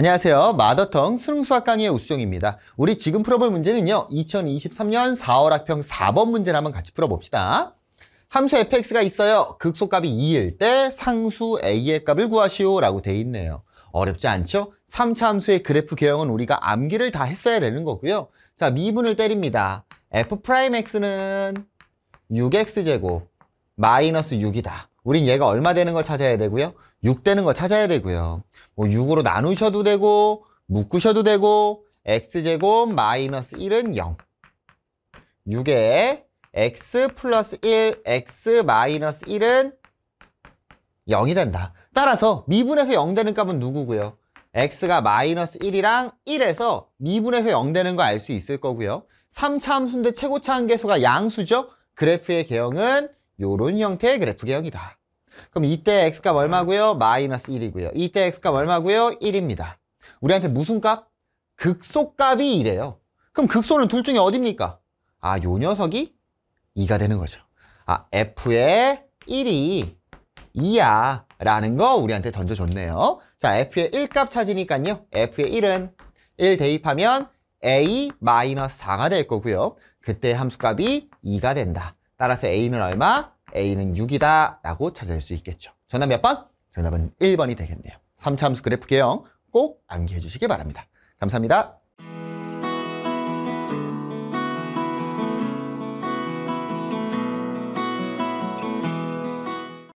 안녕하세요. 마더텅 수능수학 강의의 우수정입니다. 우리 지금 풀어볼 문제는요. 2023년 4월 학평 4번 문제를 한번 같이 풀어봅시다. 함수 fx가 있어요. 극소값이 2일 때 상수 a의 값을 구하시오 라고 돼 있네요. 어렵지 않죠? 3차 함수의 그래프 개형은 우리가 암기를 다 했어야 되는 거고요. 자, 미분을 때립니다. f'x는 6x제곱 마이너스 6이다. 우린 얘가 얼마 되는 걸 찾아야 되고요. 6 되는 거 찾아야 되고요. 뭐 6으로 나누셔도 되고 묶으셔도 되고 x제곱 마이너스 1은 0. 6에 x 플러스 1, x 마이너스 1은 0이 된다. 따라서 미분에서 0 되는 값은 누구고요? x가 마이너스 1이랑 1에서 미분에서 0 되는 거 알 수 있을 거고요. 3차 함수인데 최고차 한계수가 양수죠? 그래프의 개형은 요런 형태의 그래프 개형이다. 그럼 이때 x값 얼마고요? 마이너스 1이고요. 이때 x값 얼마고요? 1입니다. 우리한테 무슨 값? 극소값이 2래요. 그럼 극소는 둘 중에 어딥니까? 아, 요 녀석이 2가 되는 거죠. 아, f의 1이 2야 라는 거 우리한테 던져줬네요. 자, f의 1값 찾으니까요. f의 1은 1 대입하면 a-4가 될 거고요. 그때 함수값이 2가 된다. 따라서 a는 얼마? a는 6이다 라고 찾을 수 있겠죠. 정답 몇 번? 정답은 1번이 되겠네요. 3차 함수 그래프 개형 꼭 암기해 주시기 바랍니다. 감사합니다.